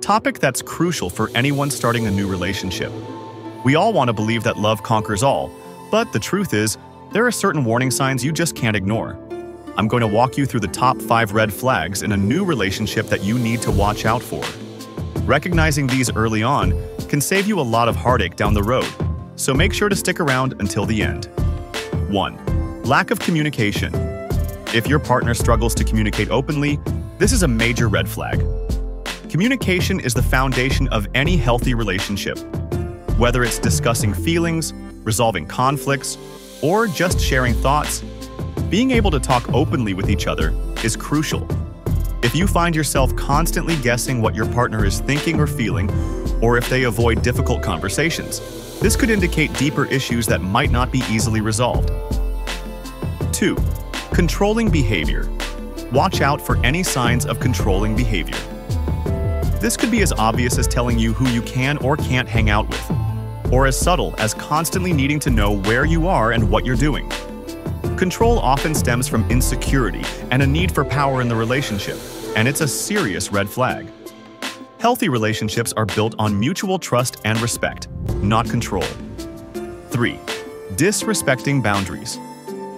Topic that's crucial for anyone starting a new relationship. We all want to believe that love conquers all, but the truth is, there are certain warning signs you just can't ignore. I'm going to walk you through the top 5 red flags in a new relationship that you need to watch out for. Recognizing these early on can save you a lot of heartache down the road, so make sure to stick around until the end. 1. Lack of communication. If your partner struggles to communicate openly, this is a major red flag. Communication is the foundation of any healthy relationship. Whether it's discussing feelings, resolving conflicts, or just sharing thoughts, being able to talk openly with each other is crucial. If you find yourself constantly guessing what your partner is thinking or feeling, or if they avoid difficult conversations, this could indicate deeper issues that might not be easily resolved. 2. Controlling behavior. Watch out for any signs of controlling behavior. This could be as obvious as telling you who you can or can't hang out with, or as subtle as constantly needing to know where you are and what you're doing. Control often stems from insecurity and a need for power in the relationship, and it's a serious red flag. Healthy relationships are built on mutual trust and respect, not control. 3. Disrespecting boundaries.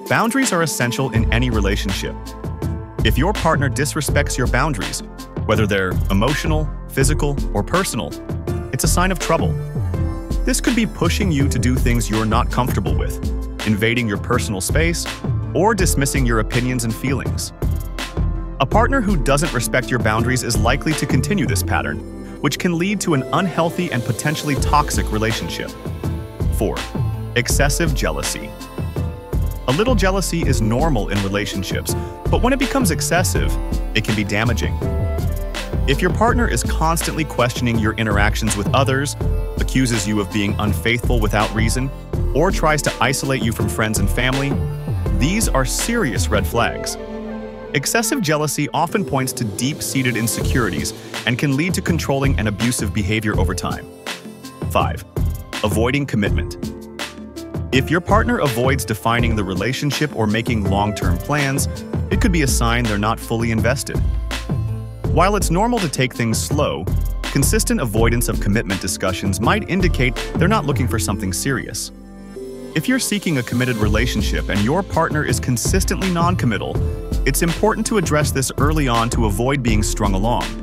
Boundaries are essential in any relationship. If your partner disrespects your boundaries, whether they're emotional, physical, or personal, it's a sign of trouble. This could be pushing you to do things you're not comfortable with, invading your personal space, or dismissing your opinions and feelings. A partner who doesn't respect your boundaries is likely to continue this pattern, which can lead to an unhealthy and potentially toxic relationship. 4. Excessive jealousy. A little jealousy is normal in relationships, but when it becomes excessive, it can be damaging. If your partner is constantly questioning your interactions with others, accuses you of being unfaithful without reason, or tries to isolate you from friends and family, these are serious red flags. Excessive jealousy often points to deep-seated insecurities and can lead to controlling and abusive behavior over time. 5. Avoiding commitment. If your partner avoids defining the relationship or making long-term plans, it could be a sign they're not fully invested. While it's normal to take things slow, consistent avoidance of commitment discussions might indicate they're not looking for something serious. If you're seeking a committed relationship and your partner is consistently non-committal, it's important to address this early on to avoid being strung along.